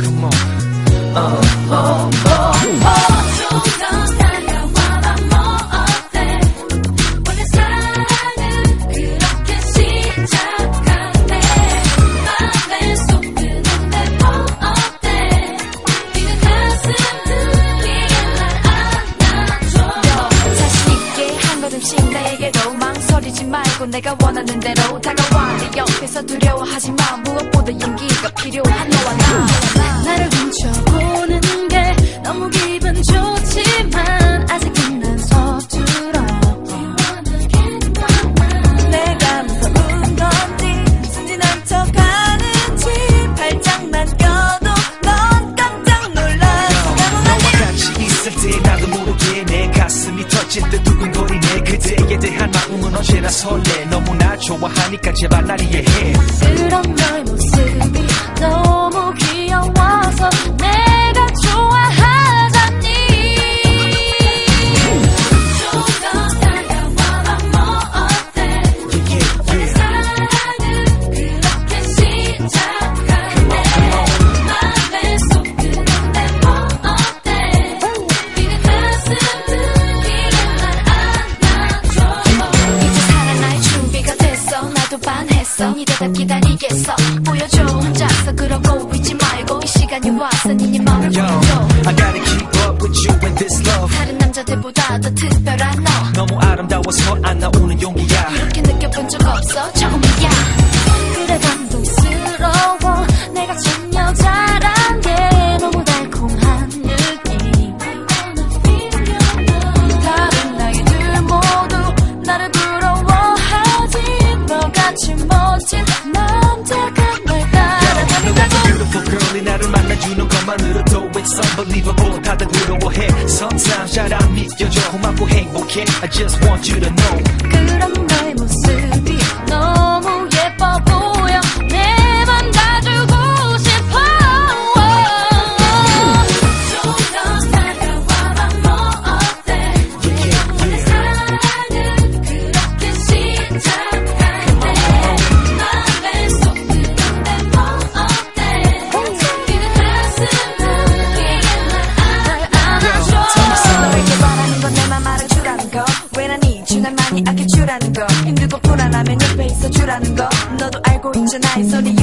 come on. Oh, oh, oh, oh. 좀더 달려와봐, 뭐 어때? 원래 사랑은 그렇게 시작한대. 자신 있게 한 걸음씩 나에게 로망설이지 말고 내가 원하는 대로 다가와. 내 옆에서 두려워하지 마. 무엇보다 용기가 필요한 너와 나. 훔쳐보는 게 너무 기분 좋지만 아직은 난 서툴어 내가 무서운 건지 순진한 척 하는지 발장난 껴도 넌 깜짝 놀라 너와 같이 있을 때 나도 모르게 내 가슴이 터질 듯 두근거리네. 그대에 대한 마음은 언제나 설레. 너무 날 좋아하니까 제발 날 이해해. 그런 너의 모습이 너 대답 기다리겠어 보여줘. 혼자서 그러고 있지 말고 이 시간이 와서 네네 마음을 Yo, 보여줘. I gotta keep up with you and this love. 다른 남자들보다 더 특별한 너. 너무 아름다워서 안 나오는 용기야. 이렇게 느껴본 적 없어? 처음 unbelievable 다들 부러워해 Sometimes 잘 안 믿겨져 고맙고 행복해 I just want you to know 그런 너의 모습 아껴주라는 거. 힘들고 불안하면 옆에 있어주라는 거. 너도 알고 있잖아 이 소리